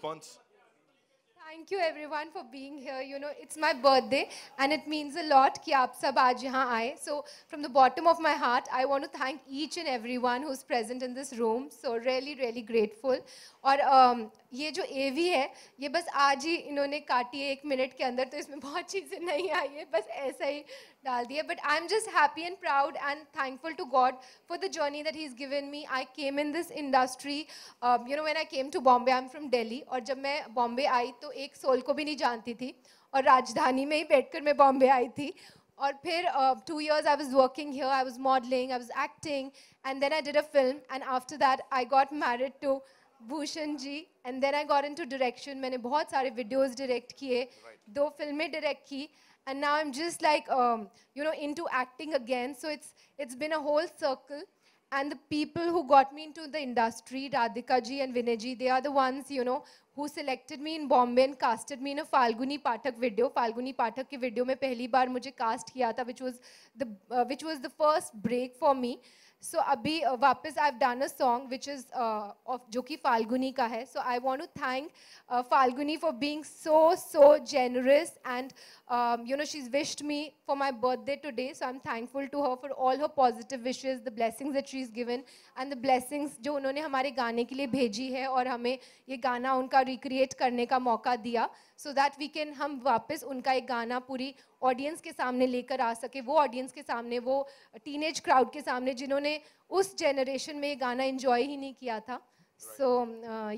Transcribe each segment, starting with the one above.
देखा आपको response Thank you everyone for being here. You know, it's my birthday and it means a lot कि आप सब आज यहाँ आए. So from the bottom of my heart, I want to thank each and everyone who's present in this room. So really, really grateful. और ये जो एवी है ये बस आज ही इन्होंने काटी है एक मिनट के अंदर तो इसमें बहुत चीज़ें नहीं आई है बस ऐसा ही डाल दिया। But I am just happy and proud and thankful to God for the journey that he is given me I came in this industry you know when I came to Bombay I am from Delhi और जब मैं बॉम्बे आई तो एक soul को भी नहीं जानती थी और राजधानी में ही बैठकर मैं बॉम्बे आई थी। और फिर two years I was working here, I was modelling I was acting and then I did a film and after that I got married to Bhushan ji and then I got into direction मैंने बहुत सारे videos direct किए दो फ़िल्में direct की and now I am just like you know into acting again so it's it's been a whole circle and the people who got me into the industry, Radhika ji and Vinay ji, they are the ones, you know, who selected me in Bombay and casted me in a Falguni Pathak video. Falguni Pathak के video में पहली बार मुझे cast किया था, which was the uh, which was the first break for me. So अभी वापस I done a song which is of जो कि फाल्गुनी का है। So I want to thank Falguni for being so so generous and you know she is wished me for my birth birthday today so I am thankful to her for all her positive wishes the blessings that she is given and the blessings जो उन्होंने हमारे गाने के लिए भेजी है और हमें ये गाना उनका रिक्रिएट करने का मौका दिया। सो दैट वी कैन हम वापस उनका एक गाना पूरी ऑडियंस के सामने लेकर आ सके वो ऑडियंस के सामने वो टीनेज क्राउड के सामने जिन्होंने उस जनरेशन में ये गाना इन्जॉय ही नहीं किया था so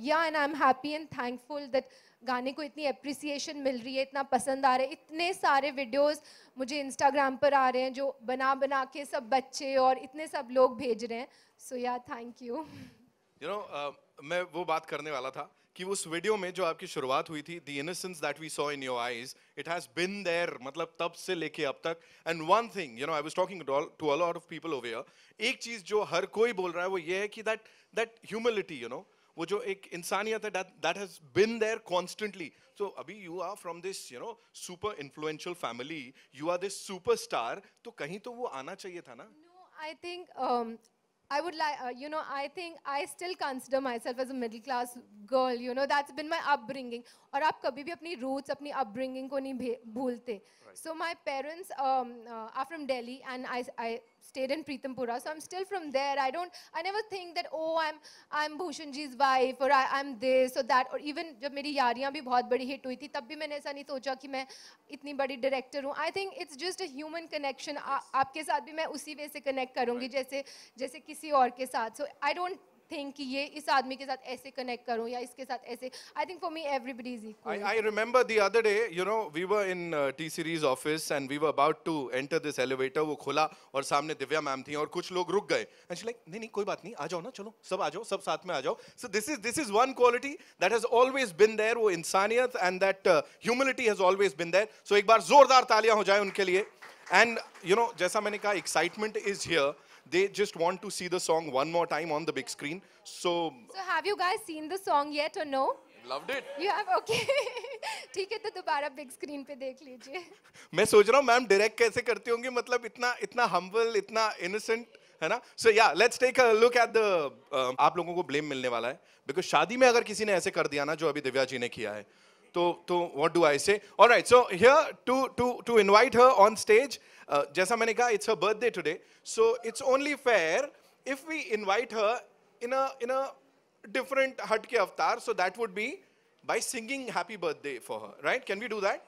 yeah and I am happy and thankful that गाने को इतनी अप्रिसिएशन मिल रही है इतना पसंद आ रहा है इतने सारे वीडियोस मुझे इंस्टाग्राम पर आ रहे हैं जो बना बना के सब बच्चे और इतने सब लोग भेज रहे हैं सो या थैंक यू यू नो मैं वो बात करने वाला था कि उस वीडियो में जो आपकी शुरुआत हुई थी the innocence that we saw in your eyes it has been there मतलब तब से लेके अब तक। And one thing you know I was talking to a lot of people over एक चीज़ जो हर कोई बोल रहा है वो ये है कि that that humility you know वो जो एक इंसानियत है that has been there constantly so अभी you are from this you know super influential family you are this superstar तो कहीं तो वो आना चाहिए था ना? Think um, I would like, uh, you know, I think I still consider myself as a middle class girl. You know, that's been my upbringing. और आप कभी भी अपनी roots, अपनी upbringing को नहीं भे- भूलते. So my parents um, uh, are from Delhi, and I, I stayed in Pritampura, so I'm still from there. I don't, I never think that oh I'm I'm Bhushan ji's wife or I, I'm this or that or even जब मेरी यारियाँ भी बहुत बड़ी hit हुई थी तब भी मैंने ऐसा नहीं सोचा कि मैं इतनी बड़ी director हूँ. I think it's just a human connection. आ, आपके साथ भी मैं उसी वे से connect करूँगी जैसे जैसे किसी और के साथ. So I don't think कि ये इस आदमी के साथ ऐसे connect करूँ या इसके साथ ऐसे. For me everybody is equal. I, I remember the other day, you know, we were in uh, T Series office and we were about to enter this elevator. वो खुला और सामने दिव्या मैम थी और कुछ लोग रुक गए. And she like, नहीं नहीं कोई बात नहीं, आ जाओ ना, चलो, सब आ जाओ, सब साथ में आ जाओ. So this is this is one quality that has always been there, वो इंसानियत that uh, humility has always been there. So एक बार जोरदार तालियाँ हो जाए उनके लिए. And you know, जैसा मैंने कहा, excitement is here. They just want to see the song one more time on the big screen. So So have you guys seen the song yet or no? loved it. You have okay. ठीक है तो दोबारा big screen पे देख लीजिए. मैं सोच रहा हूँ मैम डायरेक्ट कैसे करती होंगी मतलब इतना इतना हम्बल इतना इनोसेंट है ना सो या let's take a look at the आप लोगों को ब्लेम मिलने वाला है बिकॉज़ शादी में अगर किसी ने ऐसे कर दिया ना जो अभी दिव्या जी ने किया है तो तो what do I say alright so here to to to invite her on stage जैसा मैंने कहा it's a birthday today so it's only fair if we invite her in a in a different hatke avatar so that would be by singing happy birthday for her right can we do that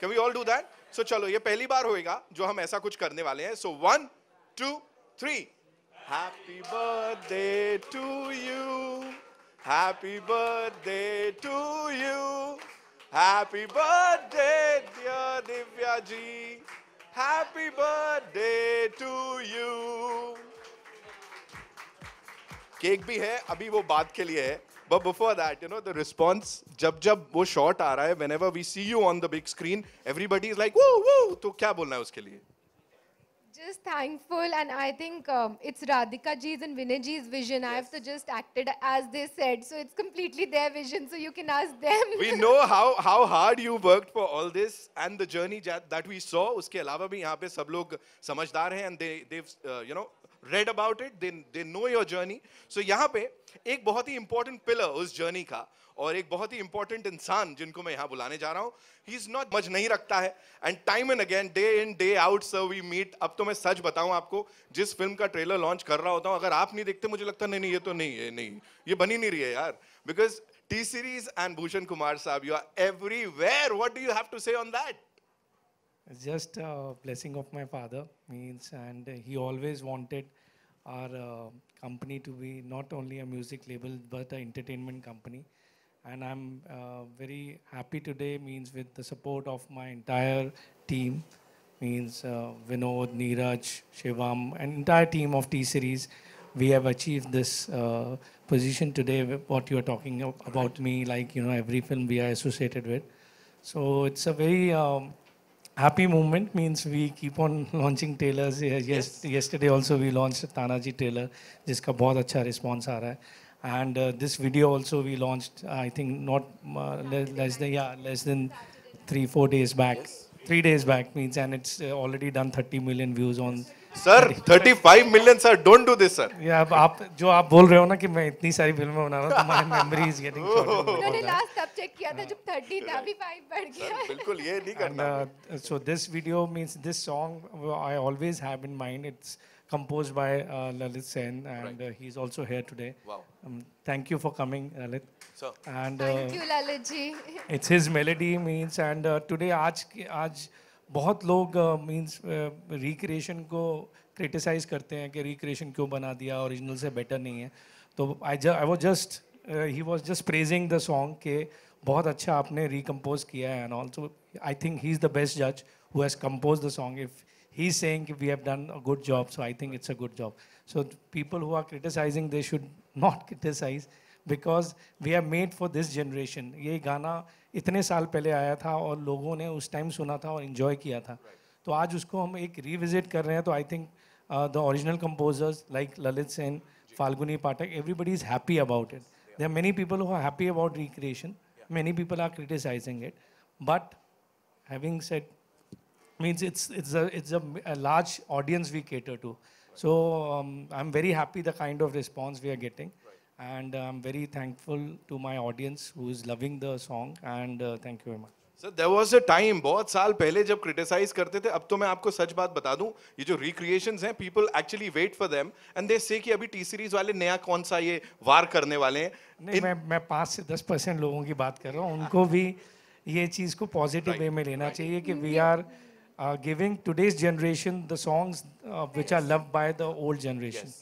can we all do that so chalo ye pehli baar hoega jo hum aisa kuch karne wale hain so one two three happy birthday to you happy birthday to you happy birthday dear divya ji happy birthday to you. Cake भी है, अभी वो बात के लिए है। But before that you know the response जब जब वो शॉट आ रहा है ever we see you on the big screen everybody is like वो वो तो क्या बोलना है उसके लिए? just thankful and I think um, it's Radhika ji's and Vinay ji's vision. Yes. I have to just acted as they said. So it's completely their vision. So you can ask them. We know how, how hard you worked for all this and the journey that we saw. Uske alawa bhi yahan pe sab log samajhdar hain and they, they've, uh, you know, read about it. They, they know your journey. So yahan pe ek bahut hi important pillar us journey ka. और एक बहुत ही important इंसान जिनको मैं यहाँ बुलाने जा रहा हूँ ही इज़ नॉट मच नहीं रखता है। And time and again day in day out sir we meet अब तो मैं सच बताऊँ आपको जिस फ़िल्म का ट्रेलर लॉन्च कर रहा होता हूँ अगर आप नहीं देखते मुझे लगता नहीं नहीं ये तो नहीं है नहीं ये बनी नहीं रही है यार। Because T series and Bhushan Kumar साहब you are everywhere what do you have to say on that It's just a blessing of my father means and he always wanted our uh, company to be not only a music label but and I'm uh, very happy today. Means with the support of my entire team, means uh, Vinod, Neeraj, Shivam, and entire team of T Series, we have achieved this uh, position today. What you are talking about me, like you know, every film we are associated with. So it's a very um, happy moment means we keep on launching trailers yes, yes. yesterday also we launched tanaji trailer jiska bahut acha response aa raha hai and uh, this video also we launched i think not uh, le- less than yeah less than three four days back three days back means and it's uh, already done 30 million views on sir 35 million sir don't do this sir या अब आप जो आप बोल रहे हो ना कि मैं इतनी सारी फिल्में बना रहा हूँ तो माय मेमोरी इज गेटिंग उन्होंने लास्ट तब चेक किया था जब 30 था अभी 5 बढ़ गया है। बिल्कुल ये नहीं And करना uh, so this video means this song uh, I always have in mind. It's composed by uh, Lalit Sen, and uh, he's also here today. Wow. Um, thank you for coming, Lalit. So, And uh, Thank you Lalit ji. it's his melody means and uh, today आज के- आज बहुत लोग means recreation को criticise करते हैं कि recreation क्यों बना दिया ओरिजिनल से बेटर नहीं है तो I I was just he was just praising the song के बहुत अच्छा आपने रिकम्पोज किया है and also I think he is the best जज who has compose the song if he is saying we have done a good job so i think it's a good job so people who are criticizing they should not criticize because we are made for this generation ये गाना इतने साल पहले आया था और लोगों ने उस टाइम सुना था और इन्जॉय किया था। right. तो आज उसको हम एक रिविजिट कर रहे हैं तो I think the original composers like Lalit Sen Falguni Pathak everybody is happy about it there are many people who are happy about recreation many people are criticizing it but means it's it's a it's a, a large audience we cater to. So um, i'm very happy the kind of response we are getting. Right. and i'm very thankful to my audience who is loving the song and uh, thank you very much. Sir there was a time बहुत साल पहले जब criticise करते थे अब तो मैं आपको सच बात बता दूँ ये जो रिक्रिएशंस हैं people actually wait for them and they say कि अभी टी सीरीज़ वाले नया कौन सा ये वार करने वाले हैं। नहीं In... मैं मैं पाँच से दस परसेंट लोगों की बात कर रहा हूँ उनको भी ये चीज़ को पॉजिटिव वे में लेना चाहिए कि we are giving today's generation the songs which are love by the old generation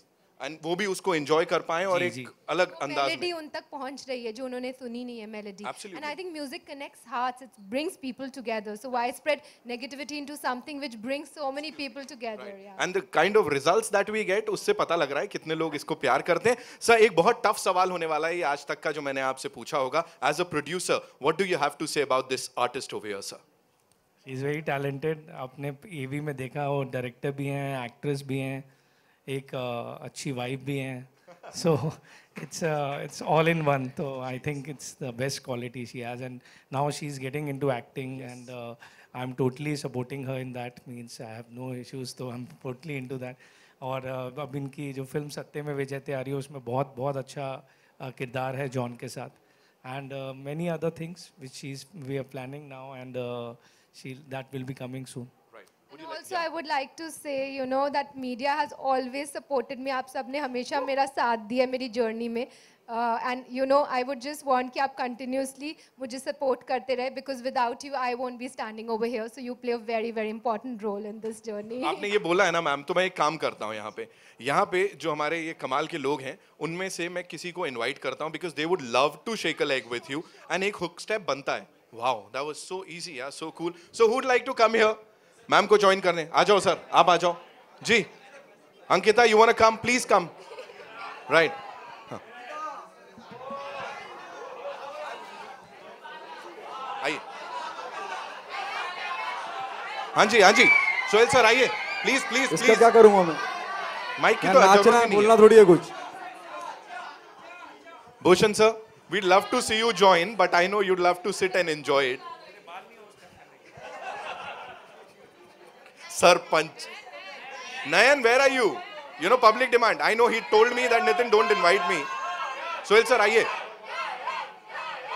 and वो भी उसको एंजॉय कर पाए और एक अलग अंदाज में। उन तक पहुँच रही है जो उन्होंने सुनी नहीं है melody and I think music connects hearts it brings people together so why spread negativity into something which brings so many people together and the kind of results that we get उससे पता लग रहा है कितने लोग इसको प्यार करते हैं। सर एक बहुत टफ सवाल होने वाला है आज तक का जो मैंने आपसे पूछा होगा। As a producer what do you have to say about this artist over here sir is very talented आपने एवी में देखा वो डायरेक्टर भी हैं एक्ट्रेस भी हैं एक uh, अच्छी वाइफ भी हैं। So it's it's all in one तो I think it's the best quality she has and now she is getting into acting and I am totally supporting her in that means I have no issues तो I am totally into that और uh, अब इनकी जो film सत्य में विजय रही है उसमें बहुत बहुत अच्छा uh, किरदार है जॉन के साथ। And many other things which which we are planning now now. And uh, she that will be coming soon And also, I would like to say, you know, that media has always supported me. आप सबने हमेशा मेरा साथ दिया मेरी journey में. Uh, and you know, I would just want कि आप continuously मुझे support करते रहे because without you, I won't be standing over here. So you play a very, very important role in this journey. आपने ये बोला है ना मैम तो मैं एक काम करता हूँ यहाँ पे यहाँ पे जो हमारे ये कमाल के लोग हैं उनमें से मैं किसी को इनवाइट करता हूँ because they would love to shake a leg with you and एक हुक स्टेप बनता है wow that was so easy यार so cool so who'd like to come here ma'am को ज्वाइन करने आ जाओ सर आप आ जाओ. जी. Ankita you want come please come right आइए. हाँ जी हाँ जी. सोहेल सर आइए. प्लीज़ प्लीज़ इसका प्लीज़ क्या करूँगा मैं? माइक की तो नाचना है ही। बोलना थोड़ी है कुछ। Bhushan sir, we'd love to see you join, but I know you'd love to sit and enjoy it. Sarpanch. Nayan, where are you? You know, public demand. I know he told me that Nitin don't invite me. Sohel sir, आइए.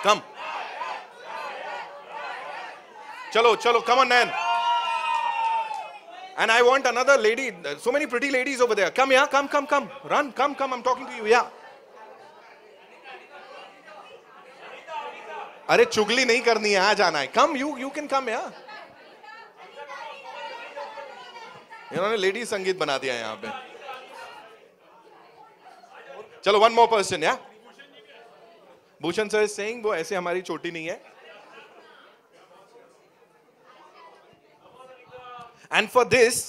Come. Chalo, chalo, come on, Nayan. And I want another lady. So many pretty ladies over there. Come here, come, come, come. Run, come, come. I'm talking to you. Yeah. अरे चुगली नहीं करनी है आ जाना है। Come you you can come यार इन्होंने लेडी संगीत बना दिया यहाँ पे। चलो वन मोर पर्सन या भूषण सर सेइंग वो ऐसे हमारी चोटी नहीं है। And for this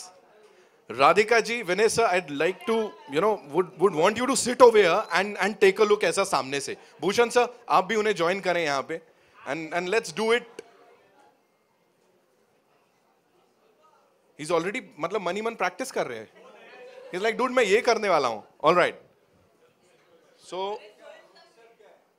Radhika ji, Vanessa, I'd like to, you know, would would want you to sit over here and and take a look ऐसा सामने से. भूषण सर आप भी उन्हें ज्वाइन करें यहाँ पे, and and let's do it. He's already मतलब मनी मन practice कर रहे हैं. He's like, dude, मैं ये करने वाला हूँ. All right. So,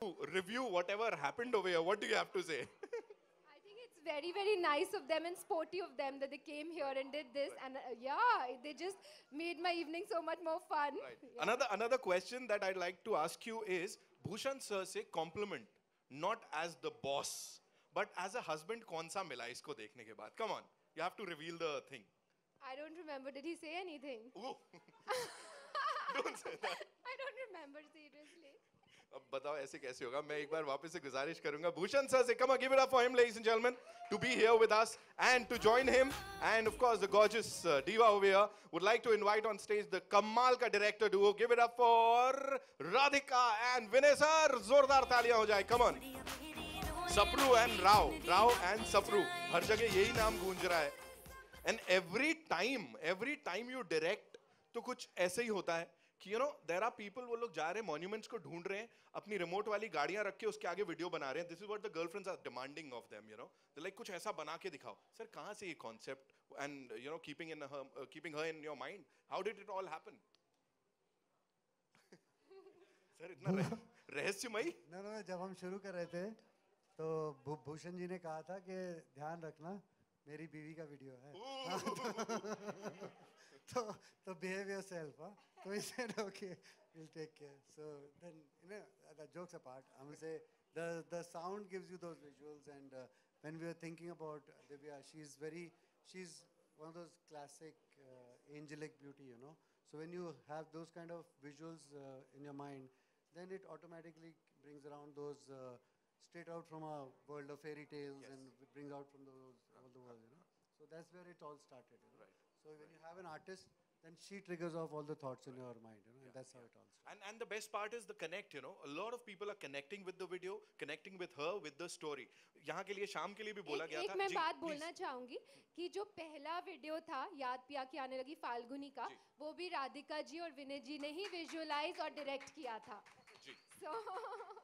to review whatever happened over here. What do you have to say? I think it's very, very nice of them and sporty of them that they came here and did this. And uh, yeah, they just made my evening so much more fun. Yeah. Another another question that I'd like to ask you is Bhushan sir से compliment not as the boss but as a husband कौन सा मिला इसको देखने के बाद come on you have to reveal the thing I don't remember. Did he say anything? Ooh. don't say that I don't remember seriously. अब बताओ ऐसे कैसे होगा? मैं एक बार वापस से गुजारिश करूँगा। भूषण सर से come give it up ladies and gentleman to be here with us and to join him and of course the gorgeous diva over here would like to invite on stage the कमाल का director duo give it up for Radhika and Vinay sir जोरदार तालियाँ हो जाए। Come on Safru and Rao Rao and Safru हर जगह यही नाम गूंज रहा है। And every time every time you direct तो कुछ ऐसे ही होता है। कि you know there are people वो लोग जा रहे हैं मॉन्यूमेंट्स को ढूंढ रहे हैं अपनी रिमोट वाली गाड़ियाँ रख के उसके आगे वीडियो बना रहे हैं। This is what the girlfriends are demanding of them you know like कुछ ऐसा बना के दिखाओ. सर कहाँ से ये concept and you know keeping in keeping her in your mind how did it all happen sir इतना रह- रहस्यमयी? ना ना जब हम शुरू कर रहे थे तो भूषण जी ने कहा था कि ध्यान रखना मेरी बीवी का वीडियो है। तो तो बिहेव योर सेल्फ तो he said okay we'll take care so then you know the jokes apart I would say the the sound gives you those visuals and uh, when we were thinking about Divya, she's very, she's one of those classic uh, angelic beauty, you know. So when you have those kind of visuals uh, in your mind, then it automatically brings around those uh, straight out from a world of fairy tales and brings out from those all the world, you know. So that's where it all started. You know? So when you have an artist, then she triggers off all the thoughts in your mind, you know, and that's how it all starts. And, and the best part is the connect, you know. A lot of people are connecting with the video, connecting with her, with the story. यहाँ के लिए शाम के लिए भी बोला एक, गया एक था मैं जी, बात please. बोलना चाहूंगी कि जो पहला वीडियो था याद पिया के आने लगी फाल्गुनी का वो भी राधिका जी और विनय जी ने ही विजुअलाइज और डायरेक्ट किया था जी. so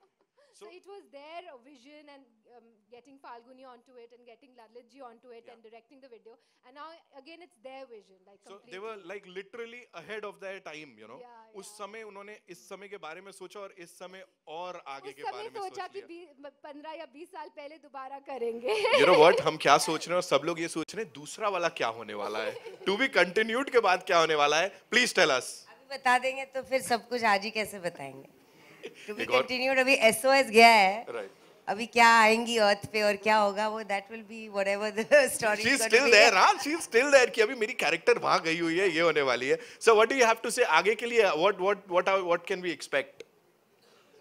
so it was their vision and um, getting Falguni onto it and getting Lalit ji onto it yeah. and directing the video and now again it's their vision like So completely they were like literally ahead of their time, you know. Yeah, उस समय उन्होंने इस समय के बारे में सोचा और इस समय और आगे के बारे में सोचा सोच कि लिया. पंद्रह या बीस साल पहले दोबारा करेंगे You know what? हम क्या सोच रहे हैं और सब लोग ये सोच रहे हैं दूसरा वाला क्या होने वाला है टू बी कंटिन्यूड के बाद क्या होने वाला है प्लीज़ टेल अस अभी बता देंगे तो फिर सब कुछ आज ही कैसे बताएँगे टू बी कंटिन्यूड अभी एसओएस गया है। राइट अभी क्या आएँगी अर्थ पे और क्या होगा वो that will be whatever the story she is still there हाँ शी इज़ स्टिल देयर कि अभी मेरी कैरेक्टर वहाँ गई हुई है ये होने वाली है। So what do you have to say आगे के लिए? What what what what can we expect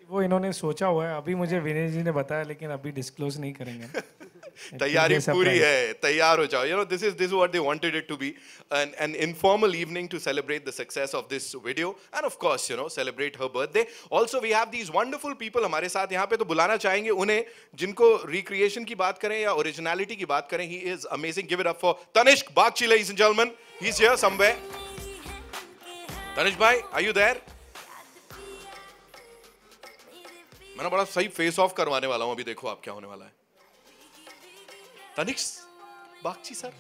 वो इन्होंने सोचा हुआ है। अभी मुझे विनय जी ने बताया लेकिन अभी डिस्क्लोज नहीं करेंगे। तैयारी पूरी है तैयार हो जाओ you know this is this what they wanted it to be an an informal evening to celebrate the success of this video and of course you know celebrate her birthday also we have these wonderful people हमारे साथ यहाँ पे तो बुलाना चाहेंगे उन्हें जिनको recreation की बात करें या ओरिजिनलिटी की बात करें he is amazing give it up for Tanishk Bagchi ladies and gentleman he is here somewhere Tanishk भाई आर यू देयर मैंने बड़ा सही फेस ऑफ़ करवाने वाला हूँ अभी देखो आप क्या होने वाला है। Tanishq Bagchi sir.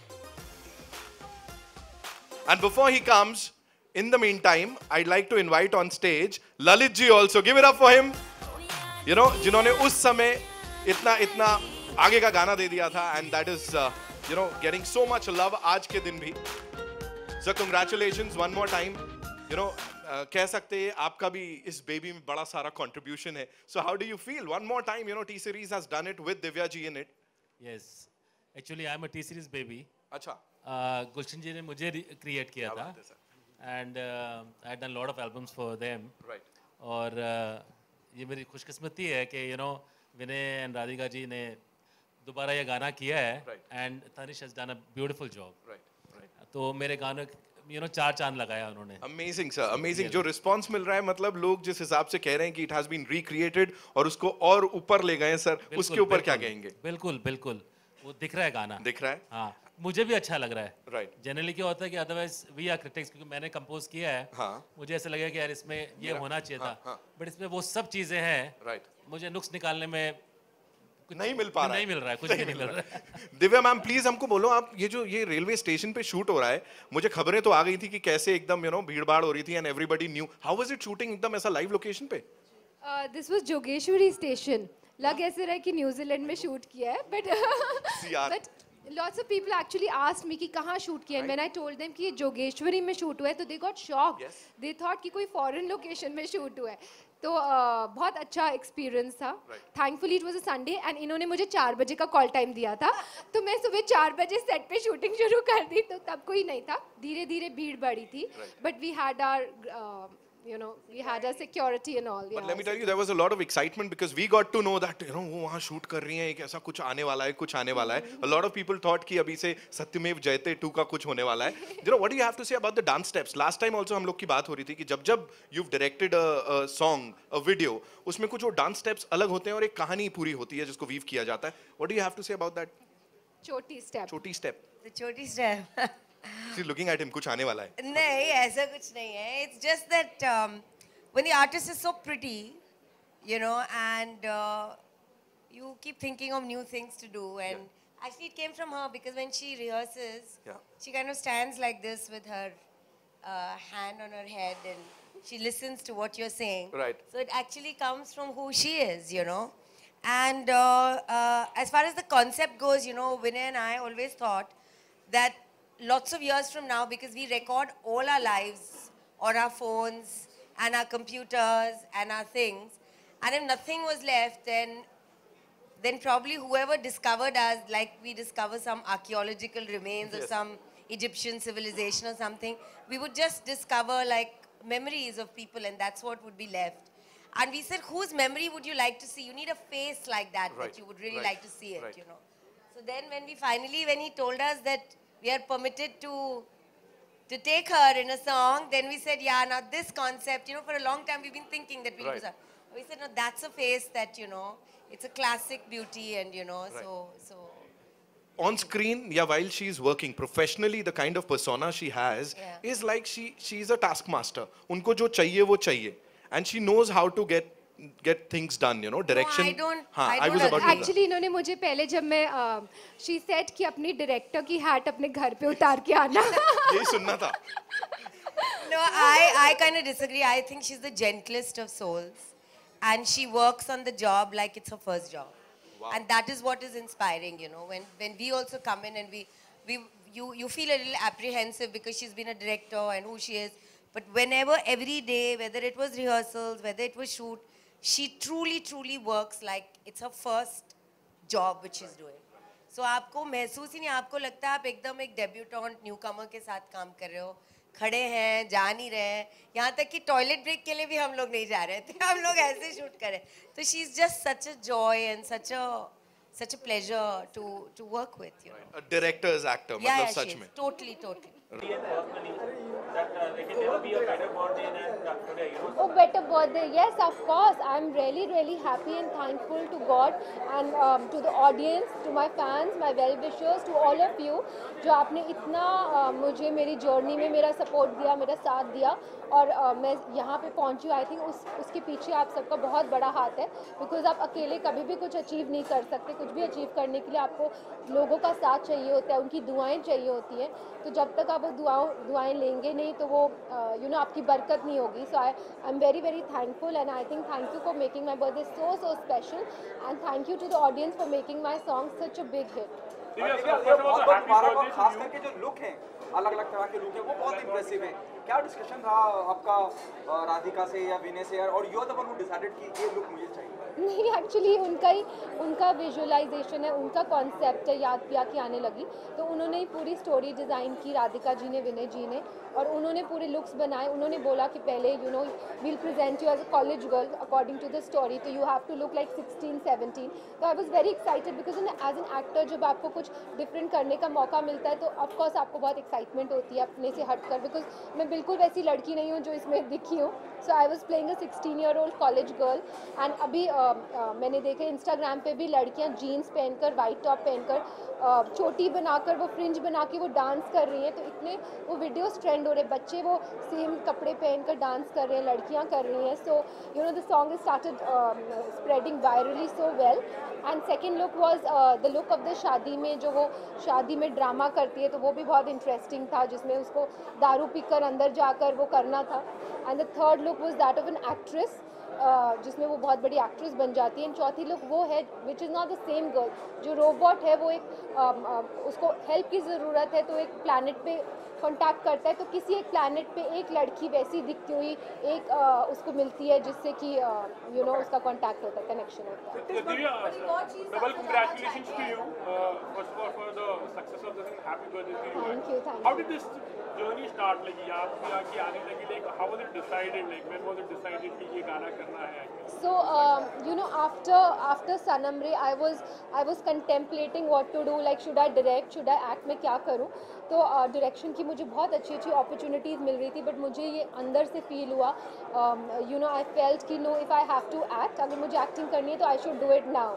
And before he comes, in the meantime, I'd like to invite on stage Lalit ji also. Give it up for him. You know, जिन्होंने उस समय इतना इतना आगे का गाना दे दिया था and that is, uh, you know, getting so much love आज के दिन भी. So congratulations one more time. You know, uh, कह सकते हैं आपका भी इस बेबी में बड़ा सारा contribution है. So how do you feel? One more time, you know, T Series has done it with Divya ji in it. Yes. Actually, I'm a T series baby. अच्छा. Uh, गुलशन जी ने मुझे क्रिएट किया था. And I done lot of albums for them Right. और uh, ये मेरी खुशकिस्मती है कि you know Vinay and Radhika ji ने दोबारा ये गाना किया है and Tanish has done a beautiful job. तो मेरे गाने यू नो चार चाँद लगाया उन्होंने अमेजिंग सर अमेजिंग जो रिस्पांस मिल रहा है मतलब लोग जिस हिसाब से कह रहे हैं कि इट हैज़ बीन रिक्रिएटेड और उसको और ऊपर ले गए हैं सर उसके ऊपर क्या कहेंगे बिल्कुल बिल्कुल वो दिख रहा है गाना। दिख रहा है? हाँ मुझे भी अच्छा लग रहा है। राइट जनरली क्या होता है कि अदरवाइज़ वी आर क्रिटिक्स क्योंकि मैंने कंपोज किया है। हाँ। मुझे ऐसा लगा कि यार इसमें ये होना चाहिए हाँ, था। हाँ। बट इसमें वो सब चीज़ें हैं। राइट मुझे नुक्स निकालने में कुछ नहीं मिल पा रहा नहीं मिल रहा है कुछ भी नहीं मिल रहा है। दिव्या मैम प्लीज़ हमको बोलो आप ये जो ये रेलवे स्टेशन पे शूट हो रहा है मुझे खबरें तो आ गई थी कि कैसे एकदम यू नो भीड़ भाड़ हो रही थी and everybody knew how was it shooting एकदम ऐसा लाइव लोकेशन पे? This was जोगेश्वरी स्टेशन लग ऐसे रहा है कि न्यूजीलैंड में शूट किया है but but lots of people actually asked me कि कहाँ शूट किया है। When I told them कि ये जोगेश्वरी में शूट हुआ है तो they got shock they thought कि कोई foreign लोकेशन में शूट हुआ है। तो uh, बहुत अच्छा एक्सपीरियंस था। Thankfully it was a Sunday and इन्होंने मुझे चार बजे का कॉल टाइम दिया था। तो मैं सुबह चार बजे सेट पे शूटिंग शुरू कर दी तो तब कोई नहीं था। धीरे धीरे भीड़ बढ़ी थी। But we had are you know we had our security and all But yeah let me tell you, there was a lot of excitement because we got to know that you know वो वहाँ shoot कर रही हैं एक ऐसा कुछ आने वाला है कुछ आने वाला है a lot of people thought कि अभी से सत्यमेव जयते टू का कुछ होने वाला है you know what do you have to say about the dance steps last time also हम लोग की बात हो रही थी कि जब जब you've directed a, a song a video उसमें कुछ वो dance steps अलग होते हैं और एक कहानी पूरी होती है जिसको weave किया जाता है what do you have to say about that छोटी स्टेप छोटी step तो छोटी step she's looking at him कुछ आने वाला है नहीं ऐसा कुछ नहीं है it's just that when the artist is so pretty you know and uh, you keep thinking of new things to do and actually it came from her because when she rehearses Yeah. she kind of stands like this with her uh, hand on her head and she listens to what you're saying Right. so it actually comes from who she is you know and uh, uh, as far as the concept goes you know Vinay and I always thought that lots of years from now, because we record all our lives on our phones and our computers and our things, and if nothing was left, then then probably whoever discovered us, like we discover some archaeological remains or some Egyptian civilization or something, we would just discover like memories of people and that's what would be left. And we said, whose memory would you like to see? You need a face like that Right, that you would really right, like to see it, right. you know. So then when we finally, when he told us that we are permitted to to take her in a song, then we said, yeah, now this concept, you know, for a long time we've been thinking that we'll Right. do that. We said, no, that's a face that, you know, it's a classic beauty and, you know, so, so. on screen yeah while she's working professionally the kind of persona she has Yeah. is like she she's a taskmaster unko jo chahiye wo chahiye and she knows how to get get things done you know direction don't- हाँ, I I was don't about to do that. Actually इन्होंने मुझे पहले जब मैं she said कि अपनी director की hat अपने घर पे उतार के आना यही सुनना था No, I, I kind of disagree. I think she's the gentlest of souls. And she works on the job like it's her first job. And that is what is inspiring, you know. When, when we also come in and we, we you, you feel a little apprehensive because she's been a director and who she is. But whenever, every day, whether it was rehearsals, whether it was shoot, she truly, truly works like it's her first job which she's doing. So so, आपको महसूस ही नहीं आपको लगता है आप एकदम एक डेब्यूटॉन्ट new कमर के साथ काम कर रहे हो खड़े हैं जा नहीं रहे हैं। यहाँ तक कि टॉयलेट ब्रेक के लिए भी हम लोग नहीं जा रहे थे हम लोग ऐसे शूट करें तो she is just such a joy and such a such a pleasure to to work with you a director's actor या मतलब सच में। Totally totally Oh, better birthday. Yes, of course. I'm really, really happy and thankful to God and um, to the audience, to my fans, my well-wishers, to all of you जो आपने इतना uh, मुझे मेरी journey में मेरा support दिया मेरा साथ दिया और uh, मैं यहाँ पे पहुँची आई थिंक उस उसके पीछे आप सबका बहुत बड़ा हाथ है बिकॉज़ आप अकेले कभी भी कुछ अचीव नहीं कर सकते कुछ भी अचीव करने के लिए आपको लोगों का साथ चाहिए होता है उनकी दुआएँ चाहिए होती हैं तो जब तक आप वो दुआओं दुआएँ लेंगे नहीं तो वो यू नो आपकी बरकत नहीं होगी। So I I am very very thankful and I think thank you for making my birthday so so special and thank you to the audience for making my song such a big hit खास करके जो look है अलग अलग तरह के look है वो बहुत इंप्रेसिव है। क्या डिस्कशन रहा आपका राधिका से या विनय से और you are the one who decided कि ये लुक मुझे चाहिए। नहीं एक्चुअली उनका ही उनका विजुअलाइजेशन है उनका कॉन्सेप्ट है याद पिया के आने लगी। तो उन्होंने ही पूरी स्टोरी डिज़ाइन की राधिका जी ने विनय जी ने और उन्होंने पूरे लुक्स बनाए। उन्होंने बोला कि पहले you know will present you as a college girl according to the story तो you have to look like sixteen seventeen तो I was very excited because as an actor जब आपको कुछ डिफरेंट करने का मौका मिलता है तो ऑफकोर्स आपको बहुत एक्साइटमेंट होती है अपने से हट कर बिकॉज़ मैं बिल्कुल वैसी लड़की नहीं हूँ जो इसमें दिखी हूँ। So I was playing a sixteen year old college girl and अभी अ, मैंने देखा इंस्टाग्राम पे भी लड़कियाँ जीन्स पहनकर वाइट टॉप पहनकर चोटी बनाकर, वो फ्रिंज बना के वो डांस कर रही हैं तो इतने वो वीडियोस ट्रेंड हो रहे हैं। बच्चे वो सेम कपड़े पहनकर डांस कर रहे हैं, लड़कियाँ कर रही हैं। So you know the song is started spreading virally so well and second look was the look of the शादी में, जो वो शादी में ड्रामा करती है तो वो भी बहुत इंटरेस्टिंग था, जिसमें उसको दारू पीकर अंदर जाकर वो करना था। And the third look was that of an actress जिसमें वो बहुत बड़ी एक्ट्रेस बन जाती है। एंड चौथी लुक वो है which is not the same girl जो रोबोट है वो एक आ, आ, उसको हेल्प की ज़रूरत है तो एक प्लानट पे कॉन्टैक्ट करता है तो किसी एक प्लानट पे एक लड़की वैसी दिखती हुई एक आ, उसको मिलती है जिससे कि यू नो उसका कॉन्टैक्ट होता है कनेक्शन होता है। journey start? Like yaar kya aage lagi like how was it decided? Like when was it decided ki ye So um, you know, after after Sanamre, I was I was contemplating what to do. Like, should I direct? Should I act? मैं क्या करूँ? तो direction की मुझे बहुत अच्छी अच्छी opportunities मिल रही थी बट मुझे ये अंदर से फील हुआ यू नो आई फेल्ट कि no if I have to act अगर मुझे एक्टिंग करनी है तो I should do it now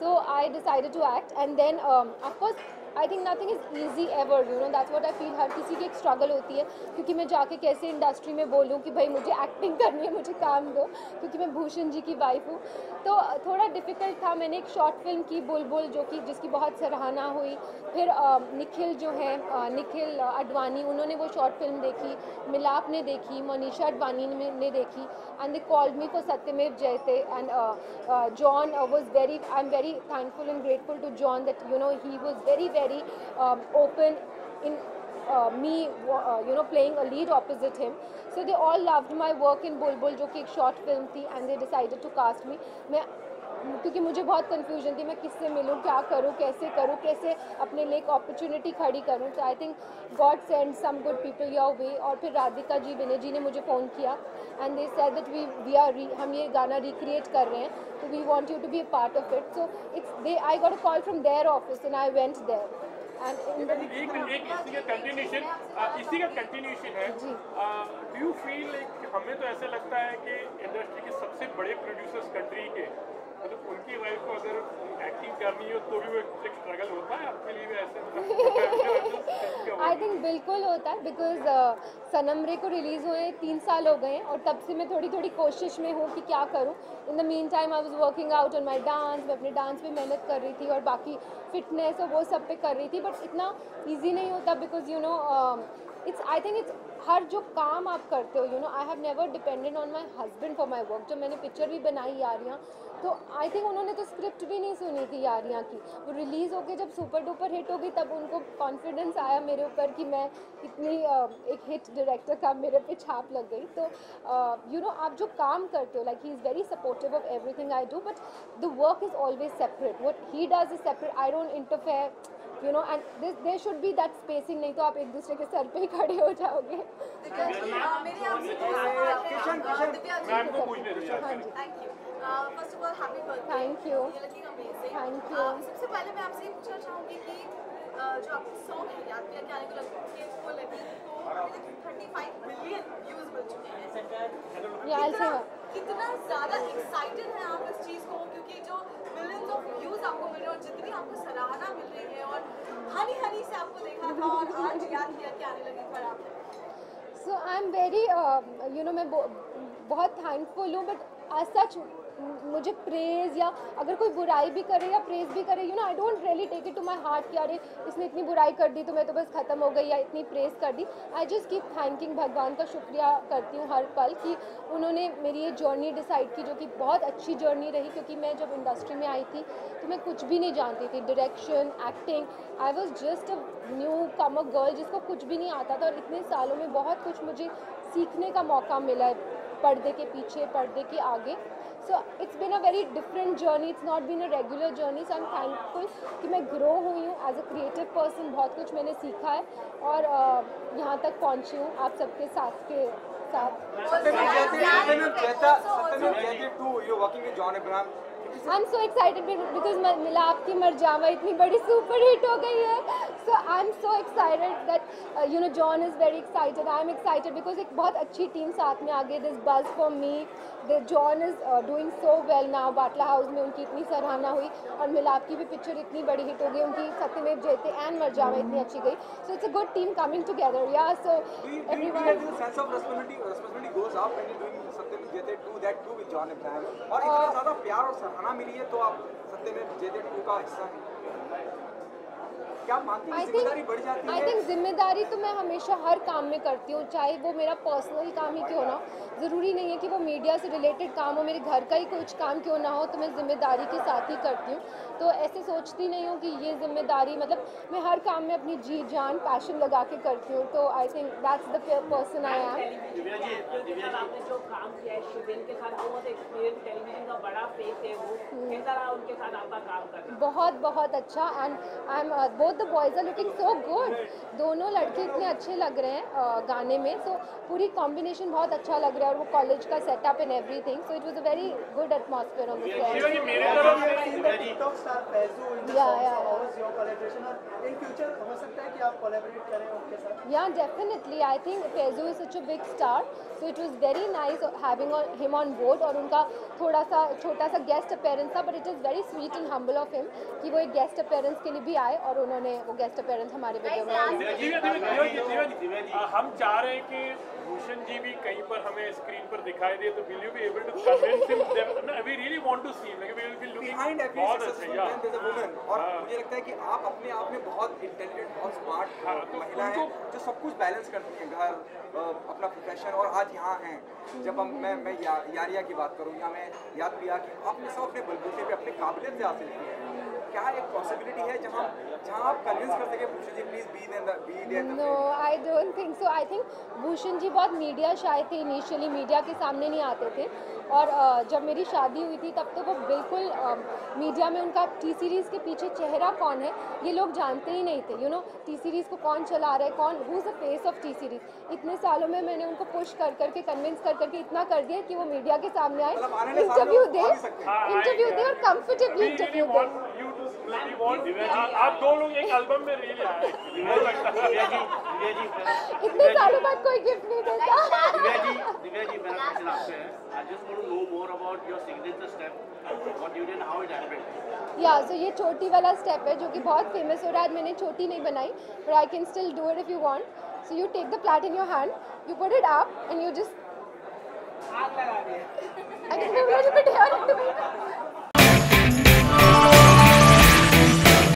तो I decided to act and then of course I think nothing is easy ever you know that's what I feel हर किसी की एक struggle होती है, क्योंकि मैं जाके कैसे इंडस्ट्री में बोलूँ कि भाई मुझे एक्टिंग करनी है, मुझे काम दो, क्योंकि मैं भूषण जी की वाइफ हूँ। तो थोड़ा डिफ़िकल्ट था, मैंने एक शॉर्ट फ़िल्म की, बुलबुल, जो कि, जिसकी बहुत सराहना हुई। फिर निखिल जो है निखिल अडवाणी, उन्होंने वो शॉर्ट फ़िल्म देखी, मिलाप ने देखी, मनीषा अडवाणी ने देखी and they called me for Satyamev Jayate and John was very I am very thankful and grateful to John that you know he was very very Open in uh, me, uh, you know, playing a lead opposite him. So they all loved my work in Bulbul, जो कि एक short film थी, and they decided to cast me. मैं क्योंकि मुझे बहुत confusion थी मैं किससे मिलूँ क्या करूँ कैसे करूँ कैसे अपने लिए एक अपॉर्चुनिटी खड़ी करूँ। तो I think God send some good people your way और फिर राधिका जी विनय जी ने मुझे फ़ोन किया and they said that we we are हम ये गाना रिक्रिएट कर रहे हैं तो we want you to be a part of it so it's they I got a call from their office and I went there इसी का continuation इसी का कंटिन्यूशन है। डू यू फील लाइक हमें तो ऐसा लगता है कि इंडस्ट्री के सबसे बड़े प्रोड्यूसर्स कंट्री के मतलब उनकी वाइफ को अगर एक्टिंग करनी हो तो भी वो एक स्ट्रगल होता है आपके लिए ऐसे? आई थिंक बिल्कुल होता है बिकॉज़ सनम रे को रिलीज़ हुए तीन साल हो गए और तब से मैं थोड़ी थोड़ी कोशिश में हूँ कि क्या करूँ। In the mean time I was working out on my dance मैं अपने डांस पे मेहनत कर रही थी, और बाकी फिटनेस और वो सब पे कर रही थी बट इतना ईजी नहीं होता because you know it's I think it's हर जो काम आप करते हो you know I have never depended on my husband for my work जब मैंने पिक्चर भी बनाई आ यारियाँ तो आई थिंक उन्होंने तो स्क्रिप्ट भी नहीं सुनी थी यारियाँ की। वो रिलीज़ होके जब सुपर डुपर हिट होगी तब उनको कॉन्फिडेंस आया मेरे ऊपर कि मैं इतनी एक हिट डायरेक्टर का मेरे पे छाप लग गई। तो यू नो आप जो काम करते हो like he is very supportive of everything I do but the work is always separate what he does is separate I don't interfere you know and this there should be that spacing नहीं तो आप एक दूसरे के sir पे ही खड़े हो जाओगे मेरे आपसे दो सवाल। किशन, किशन, दिव्या जी, मैम को पूछने दीजिए Thank you. First of all, happy birthday. Thank you. You're looking amazing. Thank you. Uh, सबसे पहले मैं आपसे ये पूछना चाहूँगी कि uh, जो आपकी सॉन्ग है याद किया कि आने को लगता है कि वो लगी तो 35 मिलियन व्यूज़ मिल चुके हैं या ऐसे कितना ज़्यादा एक्साइटेड हैं आप इस चीज़ को, क्योंकि जो मिलियंस ऑफ़ व्यूज़ आपको मिल रहे हैं और जितनी आपको सराहना मिल रही है और हनी हनी से आपको देखा था और आज याद किया कि आने लगी पर आप so I am very you know मैं बहुत थैंकफुल हूँ बट सच मुझे प्रेज या अगर कोई बुराई भी करे या प्रेज भी करे you know I don't really take it to my heart कि अरे, इसने इतनी बुराई कर दी तो मैं तो बस ख़त्म हो गई या इतनी प्रेज कर दी। आई जस्ट कीप थैंकिंग भगवान का शुक्रिया करती हूँ हर पल कि उन्होंने मेरी ये जर्नी डिसाइड की, जो कि बहुत अच्छी जर्नी रही, क्योंकि मैं जब इंडस्ट्री में आई थी तो मैं कुछ भी नहीं जानती थी। Direction acting I was just a newcomer girl जिसको कुछ भी नहीं आता था और इतने सालों में बहुत कुछ मुझे सीखने का मौका मिला है। पर्दे के पीछे पर्दे के आगे। So it's been a very different journey it's not been a regular journey so I am thankful कि मैं ग्रो हुई हूँ. एज अ क्रिएटिव पर्सन बहुत कुछ मैंने सीखा है। और uh, यहाँ तक पहुँची हूँ आप सबके साथ के साथ। I am so excited because Milap की मरजावा। इतनी बड़ी सुपर हिट हो गई है। So I am so excited that you know John is very excited I am excited because एक बहुत अच्छी टीम साथ में आ गई। This buzz for me the John is doing so well now Batla House में उनकी इतनी सराहना हुई और मिलाप की भी पिक्चर इतनी बड़ी हिट हो गई। उनकी सत्यमेव जयते एंड मरजावा इतनी अच्छी गई। So it's a good team coming together yeah so Do you, do you, do you everyone have this sense of responsibility? Responsibility goes up when you're doing Satyam Jete 2 that too with John Abraham. और इतना ज़्यादा प्यार और सराहना मिली है तो आप सत्यमेव जयते 2 का हिस्सा हैं? आई थिंक आई थिंक ज़िम्मेदारी तो मैं हमेशा हर काम में करती हूँ चाहे वो मेरा पर्सनल काम ही क्यों ना ज़रूरी नहीं है कि वो मीडिया से रिलेटेड काम हो मेरे घर का ही कुछ काम क्यों ना हो तो मैं ज़िम्मेदारी के साथ ही करती हूँ। तो ऐसे सोचती नहीं हूँ कि ये ज़िम्मेदारी मतलब मैं हर काम में अपनी जी जान पैशन लगा के करती हूँ। तो I think that's the person I am Divya ji Divya ji. आपने जो काम किया है शुभिन के साथ बहुत एक्सपीरियंस टेलीविज़न का बड़ा फेस है वो। कैसा रहा उनके साथ आपका काम करना? बहुत बहुत अच्छा। And I am both the boys are looking so good दोनों लड़के इतने अच्छे लग रहे हैं uh, गाने में। सो पूरी कॉम्बिनेशन बहुत अच्छा लग रहा है। और वो कॉलेज का setup and everything so it was a very good atmosphere on the set was your और in future हो सकता है कि आप collaborate करें उनके साथ? Definitely. I think Faizu is such a big star, so it was very nice having on, him on board और उनका थोड़ा सा छोटा सा गेस्ट अपेयरेंस था but it is very sweet and humble of him कि वो एक गेस्ट अपेयरेंस के लिए भी आए और उन्होंने वो गेस्ट अपेयरेंस हमारे वीडियो में हम चाह रहे हैं कि भूषण जी भी कहीं पर हमें स्क्रीन पर दिखाई दे तो will you be able to convince him we really want to see like we will be looking behind every successful man there a woman और हाँ। मुझे लगता है कि आप अपने आप में बहुत इंटेलिजेंट बहुत स्मार्ट हाँ, महिला हैं जो सब कुछ बैलेंस करती हैं घर अपना प्रोफेशन और आज यहाँ हैं। जब हम मैं मैं यारिया की बात करूँ या मैं याद किया कि आपने सब अपने बलबूते पे अपने काबिलियत से हासिल किया है। क्या एक पॉसिबिलिटी है जहाँ जहाँ आप कन्विंस कर सके Bhushan ji please be there be there no I don't think so I think Bhushan ji बहुत मीडिया शाय थे इनिशियली मीडिया के सामने नहीं आते थे। और जब मेरी शादी हुई थी तब तो वो बिल्कुल मीडिया में उनका टी सीरीज़ के पीछे चेहरा कौन है ये लोग जानते ही नहीं थे। यू नो टी सीरीज़ को कौन चला रहा है कौन who is the face of T Series इतने सालों में मैंने उनको पुश कर करके कन्विंस कर करके इतना कर दिया कि वो मीडिया के सामने आए। मतलब इंटरव्यू वो दे सकते हैं। इंटरव्यू दे और कम्फर्टेबली इंटरव्यू दे। आप दो लोग एक एल्बम में आए है। इतने सालों बाद कोई गिफ्ट नहीं देता। दिव्या जी दिव्या जी मेरा क्वेश्चन आपसे है। I just want to know more about your signature step what you did how it happened yeah so ये छोटी वाला स्टेप है जो कि बहुत फ़ेमस हो रहा है। आज मैंने छोटी नहीं बनाई but I can still do it if you want so you take the plate in your hand you put it up and you just आग लगा दिया। and do